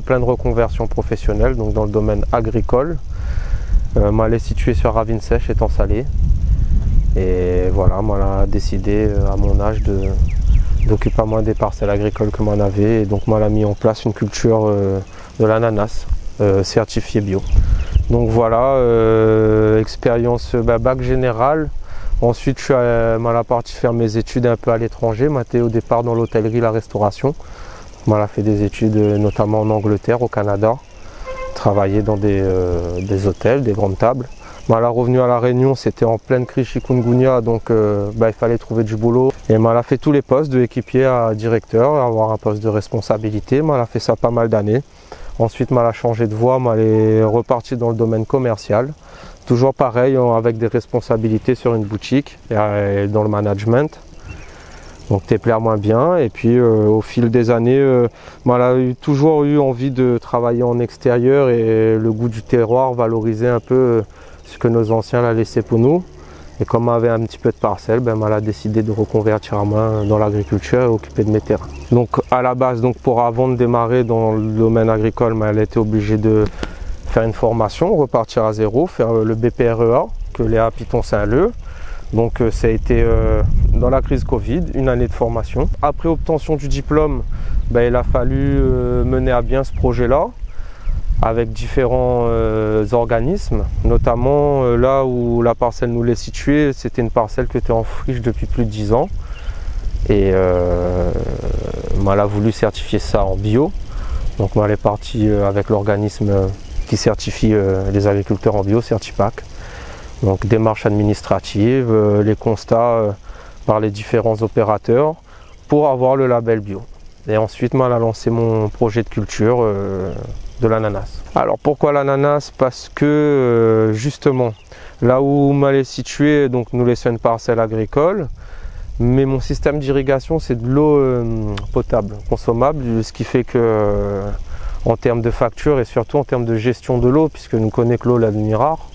pleine reconversion professionnelle, donc dans le domaine agricole. Euh, elle est sur Ravine Sèche, étant salée. Et voilà, moi, a décidé euh, à mon âge d'occuper à moi des parcelles agricoles que moi avait. Et donc, moi, elle a mis en place une culture euh, de l'ananas certifiée bio. Donc voilà, expérience bah, bac général. Ensuite, je suis à, partie faire mes études un peu à l'étranger. J'étais au départ dans l'hôtellerie, la restauration. A fait des études notamment en Angleterre, au Canada. Travaillé dans des, des hôtels, des grandes tables. Mala revenu à la Réunion, c'était en pleine crise chikungunya, donc euh, bah, il fallait trouver du boulot. Et Mala fait tous les postes de équipier à directeur, avoir un poste de responsabilité. Mala fait ça pas mal d'années. Ensuite, Mala changé de voie, Mala est reparti dans le domaine commercial. Toujours pareil, avec des responsabilités sur une boutique et dans le management. Donc t'es plaire moins bien. Et puis euh, au fil des années, euh, a toujours eu envie de travailler en extérieur et le goût du terroir, valoriser un peu ce que nos anciens l'ont laissé pour nous. Et comme on avait un petit peu de parcelle, ben, on a décidé de reconvertir à main dans l'agriculture et occuper de mes terrains. Donc à la base, donc pour avant de démarrer dans le domaine agricole, ben, elle était obligée de faire une formation, repartir à zéro, faire euh, le BPREA, que Léa Piton Saint-Leu. Donc euh, ça a été euh, dans la crise Covid, une année de formation. Après obtention du diplôme, ben, il a fallu mener à bien ce projet-là avec différents euh, organismes, notamment euh, là où la parcelle nous l'est située, c'était une parcelle qui était en friche depuis plus de 10 ans. Et euh, elle a voulu certifier ça en bio. Donc elle est partie avec l'organisme qui certifie les agriculteurs en bio, Certipac. Donc démarche administrative, les constats par les différents opérateurs pour avoir le label bio. Et ensuite, elle a lancé mon projet de culture de l'ananas. Alors pourquoi l'ananas? Parce que euh, justement, là où mal est situé, donc nous laissons une parcelle agricole, mais mon système d'irrigation c'est de l'eau euh, potable, consommable, ce qui fait que euh, en termes de facture et surtout en termes de gestion de l'eau, puisque nous connaissons que l'eau la demi rare,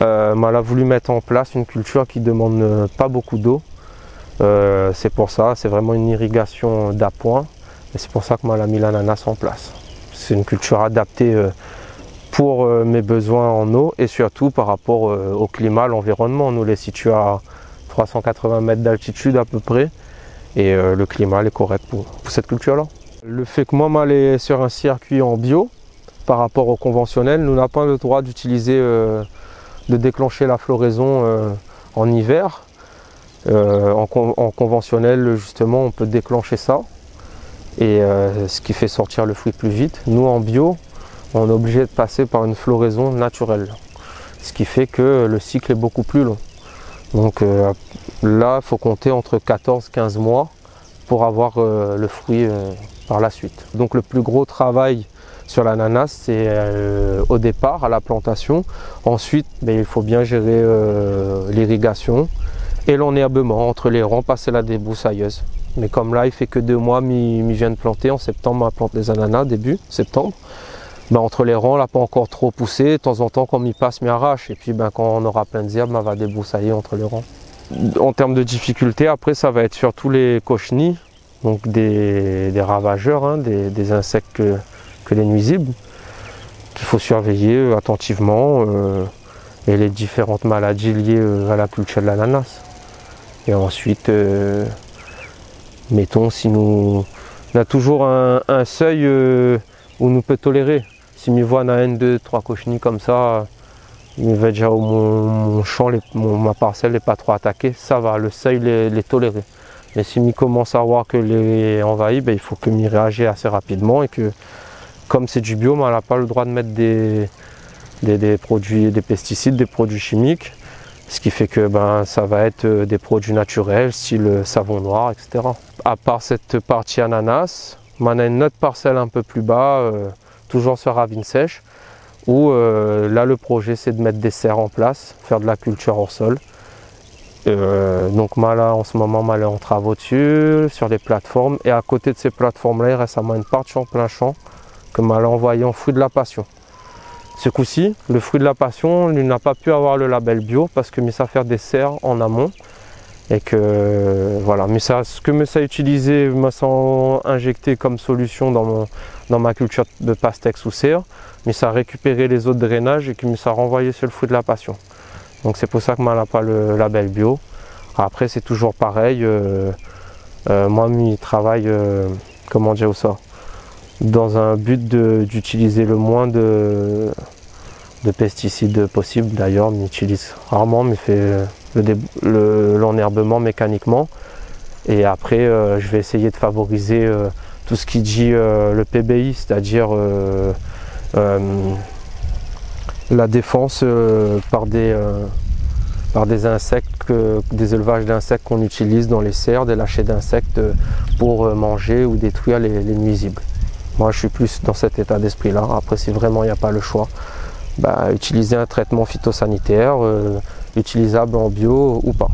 mal a voulu mettre en place une culture qui demande pas beaucoup d'eau. C'est pour ça, c'est vraiment une irrigation d'appoint, et c'est pour ça que mal a mis l'ananas en place. C'est une culture adaptée euh, pour euh, mes besoins en eau et surtout par rapport euh, au climat, l'environnement. Nous les situe à 380 mètres d'altitude à peu près et le climat est correct pour, cette culture-là. Le fait que moi m'aller sur un circuit en bio par rapport au conventionnel, nous n'avons pas le droit d'utiliser, de déclencher la floraison en hiver. En, conventionnel, justement, on peut déclencher ça et euh, ce qui fait sortir le fruit plus vite. Nous en bio, on est obligé de passer par une floraison naturelle, ce qui fait que le cycle est beaucoup plus long. Donc euh, là, il faut compter entre 14-15 mois pour avoir euh, le fruit par la suite. Donc le plus gros travail sur l'ananas, c'est au départ, à la plantation. Ensuite, ben, il faut bien gérer l'irrigation et l'enherbement entre les rangs, passer la débroussailleuse. Mais comme là, il fait que deux mois, mi, vient de planter. En septembre, on plante des ananas, début septembre. Ben, entre les rangs, là, pas encore trop poussé. De temps en temps, quand il passe, m'y arrache. Et puis, ben, quand on aura plein de herbes, on va débroussailler entre les rangs. En termes de difficulté, après, ça va être surtout les cochenilles, donc des, ravageurs, hein, des, insectes que, les nuisibles, qu'il faut surveiller euh, attentivement, euh, et les différentes maladies liées euh, à la culture de l'ananas. Et ensuite, mettons, si nous on a toujours un, seuil euh, où nous peut tolérer. Si nous voit un, deux, trois cochenilles comme ça, il va déjà mon, champ, ma parcelle n'est pas trop attaquée, ça va, le seuil les, tolérer. Mais si il commence à voir que les envahis, ben, il faut que m'y réagisse assez rapidement et que comme c'est du bio, on n'a pas le droit de mettre des, des, produits, des pesticides, des produits chimiques. Ce qui fait que ben, ça va être euh, des produits naturels, style savon noir, etc à part cette partie ananas, on a une autre parcelle un peu plus bas, euh, toujours sur ravine sèche, où euh, là le projet c'est de mettre des serres en place, faire de la culture hors sol. Euh, donc moi là en ce moment mal en travaux dessus, sur des plateformes, et à côté de ces plateformes là il reste à moi une partie en plein champ que mal envoyé en fruit de la passion. Ce coup-ci, le fruit de la passion, il n'a pas pu avoir le label bio parce que mis à faire des serres en amont Et que voilà, mais ce que me ça a utilisé, me sans injecté comme solution dans, dans ma culture de pastèque sous serre, mais ça a récupéré les autres drainages et qui me ça a renvoyé sur le fruit de la passion. Donc c'est pour ça que moi n'a pas le label bio. Après c'est toujours pareil, euh, euh, moi je travaille, euh, comment dire ça, dans un but d'utiliser le moins de, de pesticides possible. D'ailleurs, on utilise rarement, mais fait l'enherbement mécaniquement. Et après, euh, je vais essayer de favoriser euh, tout ce qui dit euh, le PBI, c'est-à-dire la défense par des, par des insectes, des élevages d'insectes qu'on utilise dans les serres, des lâchers d'insectes pour manger ou détruire les, les, nuisibles. Moi, je suis plus dans cet état d'esprit-là. Après, si vraiment il n'y a pas le choix, bah, utiliser un traitement phytosanitaire utilisable en bio ou pas.